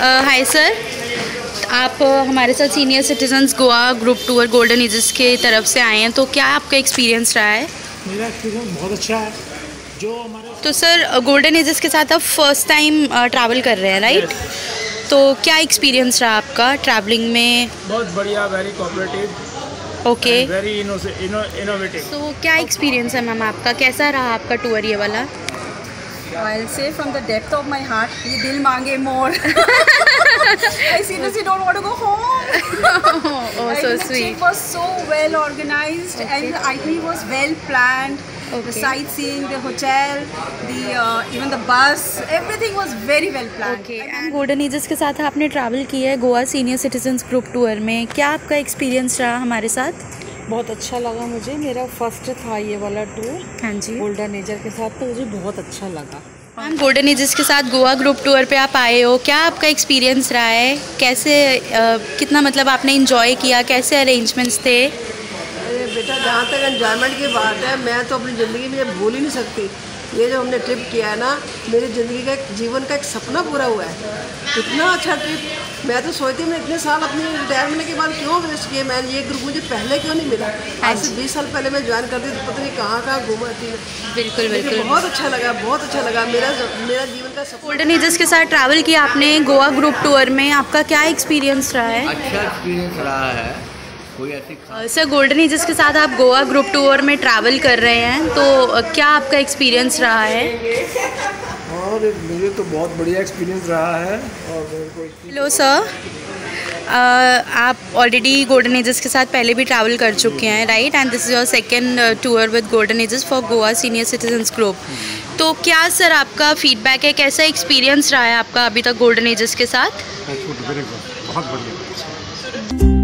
Hi sir आप हमारे साथ senior citizens Goa group tour golden ages के तरफ़ से आए हैं तो क्या आपका एक्सपीरियंस रहा है? मेरा एक्सपीरियंस बहुत अच्छा है। जो हमारे तो सर गोल्डन एजेस के साथ आप फ़र्स्ट टाइम ट्रैवल कर रहे हैं राइट तो क्या एक्सपीरियंस रहा आपका ट्रैवलिंग में? बहुत बढ़िया very cooperative okay very innovative तो क्या एक्सपीरियंस है मैम आपका? कैसा रहा आपका टूर ये वाला? I'll say from the depth of my heart, ये दिल मांगे more. I seriously don't want to go home. oh I so the sweet trip was so well organized okay. and the itinerary was well planned. Okay. The sightseeing, the hotel, the uh, even the bus, everything was very well planned. Okay And- golden ages के साथ आपने travel किया है Goa senior citizens group tour में क्या आपका experience रहा हमारे साथ बहुत अच्छा लगा मुझे मेरा फ़र्स्ट था ये वाला टूर हाँ जी गोल्डन नेचर के साथ तो मुझे बहुत अच्छा लगा मैम गोल्डन एजिस के साथ गोवा ग्रुप टूर पे आप आए हो क्या आपका एक्सपीरियंस रहा है? कैसे आ, कितना मतलब आपने इन्जॉय किया? कैसे अरेंजमेंट्स थे? बेटा जहाँ तक एंजॉयमेंट की बात है मैं तो अपनी ज़िंदगी में भूल ही नहीं सकती। ये जो हमने ट्रिप किया है ना मेरी ज़िंदगी का एक जीवन का एक सपना पूरा हुआ है। इतना अच्छा ट्रिप मैं तो सोचती मैं इतने साल अपनी रिटायरमेंट के बाद क्यों वेस्ट किए? मैंने ये ग्रुप मुझे पहले क्यों नहीं मिला? आज से बीस साल पहले मैं ज्वाइन करती तो पता नहीं कहाँ कहाँ घूमा थी बिल्कुल बिल्कुल। बहुत अच्छा लगा बहुत अच्छा लगा। मेरा मेरा जीवन का सपना गोल्डन एजेस के साथ ट्रैवल किया आपने गोवा ग्रुप टूर में आपका क्या एक्सपीरियंस रहा है? अच्छा एक्सपीरियंस रहा है। कोई ऐसी सर गोल्डन एजेस के साथ आप गोवा ग्रुप टूर में ट्रैवल कर रहे हैं तो क्या आपका एक्सपीरियंस रहा है? और मुझे तो बहुत बढ़िया एक्सपीरियंस रहा है। और मेरे को इसकी हेलो सर आप ऑलरेडी गोल्डन एजेस के साथ पहले भी ट्रैवल कर चुके हैं right and this is your second tour with golden ages for Goa senior citizens group तो क्या सर आपका फीडबैक है? कैसा एक्सपीरियंस रहा है आपका अभी तक गोल्डन एजेस के साथ? बहुत बढ़िया